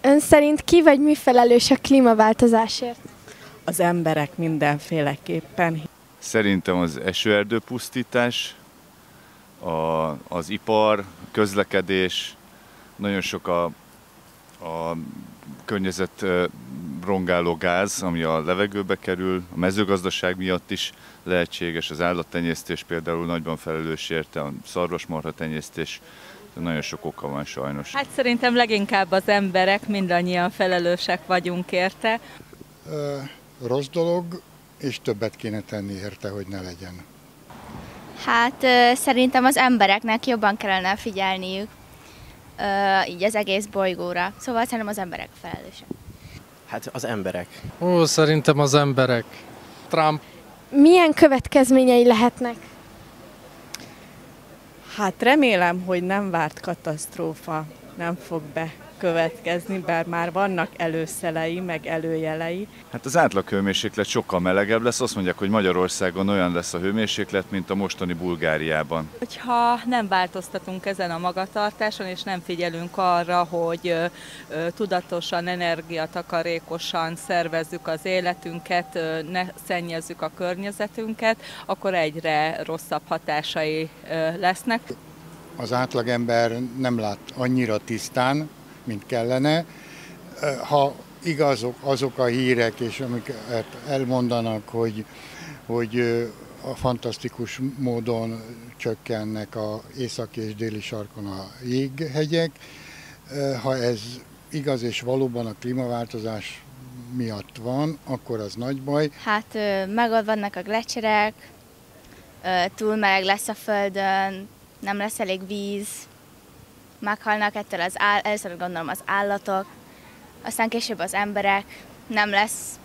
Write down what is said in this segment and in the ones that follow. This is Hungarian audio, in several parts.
Ön szerint ki vagy mi felelős a klímaváltozásért? Az emberek mindenféleképpen. Szerintem az esőerdőpusztítás, a, az ipar, közlekedés, nagyon sok a, a környezet rongáló gáz, ami a levegőbe kerül, a mezőgazdaság miatt is lehetséges, az állattenyésztés például nagyban felelős érte, a szarvasmarha tenyésztés, nagyon sok oka van sajnos. Hát szerintem leginkább az emberek, mindannyian felelősek vagyunk érte. Ö, rossz dolog, és többet kéne tenni érte, hogy ne legyen. Hát ö, szerintem az embereknek jobban kellene figyelniük ö, így az egész bolygóra. Szóval szerintem az emberek felelősek. Hát az emberek. Ó, szerintem az emberek. Trump. Milyen következményei lehetnek? Hát remélem, hogy nem várt katasztrófa nem fog bekövetkezni, bár már vannak előszelei, meg előjelei. Hát az átlaghőmérséklet sokkal melegebb lesz, azt mondják, hogy Magyarországon olyan lesz a hőmérséklet, mint a mostani Bulgáriában. Hogyha nem változtatunk ezen a magatartáson, és nem figyelünk arra, hogy ö, ö, tudatosan, energiatakarékosan szervezzük az életünket, ö, ne szennyezzük a környezetünket, akkor egyre rosszabb hatásai ö, lesznek. Az átlagember nem lát annyira tisztán, mint kellene. Ha igazok azok a hírek, és amiket elmondanak, hogy, hogy a fantasztikus módon csökkennek a északi és déli sarkon a jéghegyek, ha ez igaz és valóban a klímaváltozás miatt van, akkor az nagy baj. Hát megoldvannak a glecserek, túl meleg lesz a földön, nem lesz elég víz, meghalnak ettől az áll, először gondolom az állatok, aztán később az emberek, nem lesz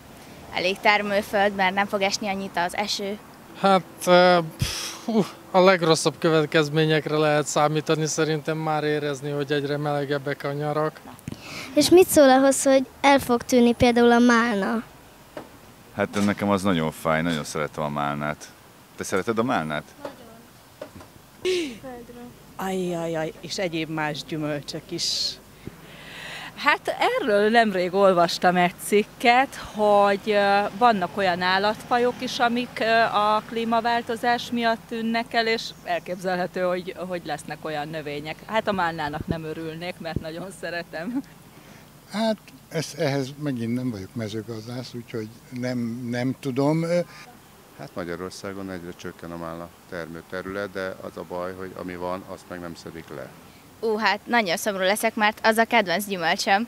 elég termőföld, mert nem fog esni annyit az eső. Hát pff, a legrosszabb következményekre lehet számítani, szerintem már érezni, hogy egyre melegebbek a nyarak. És mit szól ahhoz, hogy el fog tűnni például a málna? Hát nekem az nagyon fáj, nagyon szeretem a málnát. Te szereted a málnát? Ajjajaj, és egyéb más gyümölcsök is. Hát erről nemrég olvastam egy cikket, hogy vannak olyan állatfajok is, amik a klímaváltozás miatt tűnnek el, és elképzelhető, hogy, hogy lesznek olyan növények. Hát a málnának nem örülnék, mert nagyon szeretem. Hát ez, ehhez megint nem vagyok mezőgazdász, úgyhogy nem, nem tudom. Hát Magyarországon egyre csökken a málna termőterület, de az a baj, hogy ami van, azt meg nem szedik le. Ú, hát nagyon szomorú leszek, mert az a kedvenc gyümölcsöm.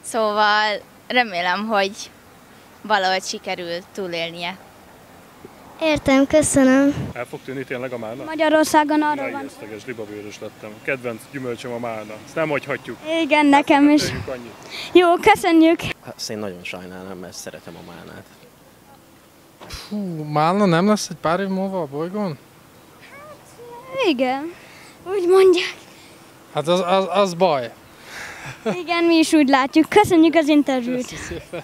Szóval remélem, hogy valahogy sikerül túlélnie. Értem, köszönöm. El fog tűnni tényleg a málna? Magyarországon arra van. Ijeszteges libabőrös lettem. Kedvenc gyümölcsöm a málna. Ezt nem hagyhatjuk. Igen, nekem is. Annyi. Jó, köszönjük. Azt én nagyon sajnálom, mert szeretem a málnát. Fú, málna nem lesz egy pár év múlva a bolygón? Igen, úgy mondják. Hát az, az, az baj. Igen, mi is úgy látjuk. Köszönjük az interjút. Köszi szépen.